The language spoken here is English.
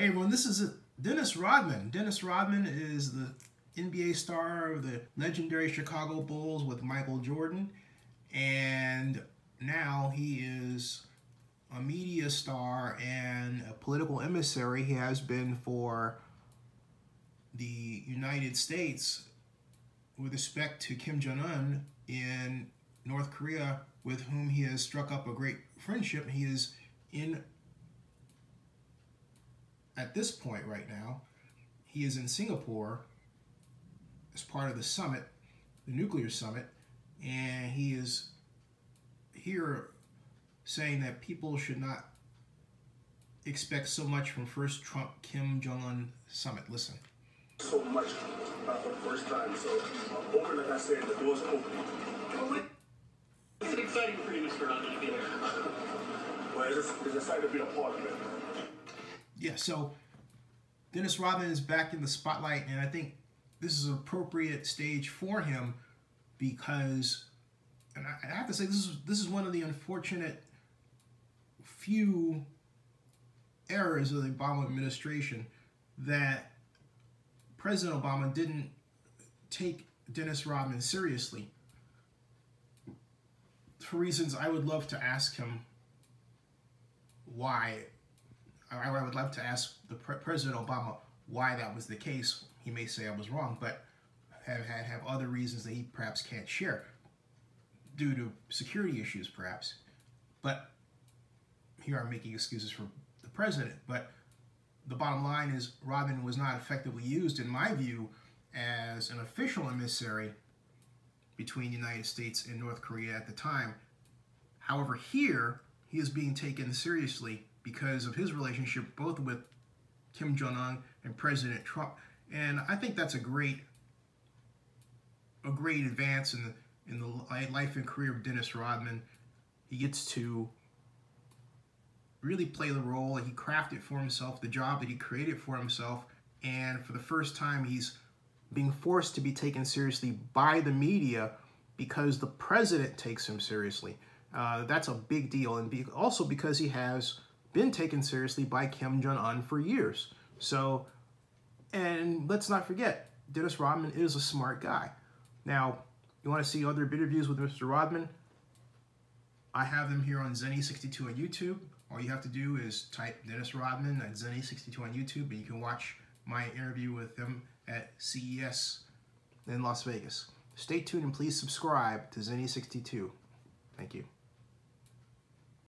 Hey everyone, this is Dennis Rodman. Dennis Rodman is the NBA star of the legendary Chicago Bulls with Michael Jordan, and now he is a media star and a political emissary. He has been for the United States with respect to Kim Jong Un in North Korea, with whom he has struck up a great friendship. He is in at this point right now, he is in Singapore as part of the summit, the nuclear summit, and he is here saying that people should not expect so much from first Trump Kim Jong Un summit. Listen. So much uh, for the first time. So I'm hoping, like I said, the doors open. Well, it's an exciting for you, Mr. Rodman, to be there. well, it's, it's exciting to be a part of it yeah, so Dennis Rodman is back in the spotlight, and I think this is an appropriate stage for him because, and I, have to say, this is this is one of the unfortunate few errors of the Obama administration that President Obama didn't take Dennis Rodman seriously for reasons I would love to ask him why I would love to ask the President Obama why that was the case. He may say I was wrong, but have had have other reasons that he perhaps can't share due to security issues, perhaps. But here I'm making excuses for the president. But the bottom line is Rodman was not effectively used, in my view, as an official emissary between the United States and North Korea at the time. However, here he is being taken seriously because of his relationship both with Kim Jong Un and President Trump. And I think that's a great a great advance in the in the life and career of Dennis Rodman. He gets to really play the role he crafted for himself, the job that he created for himself, and for the first time he's being forced to be taken seriously by the media because the president takes him seriously. Uh, that's a big deal, and be, also because he has been taken seriously by Kim Jong Un for years. So, and let's not forget, Dennis Rodman is a smart guy. Now, you want to see other interviews with Mr. Rodman? I have them here on Zennie62 on YouTube. All you have to do is type Dennis Rodman at Zennie62 on YouTube, and you can watch my interview with him at CES in Las Vegas. Stay tuned and please subscribe to Zennie62. Thank you.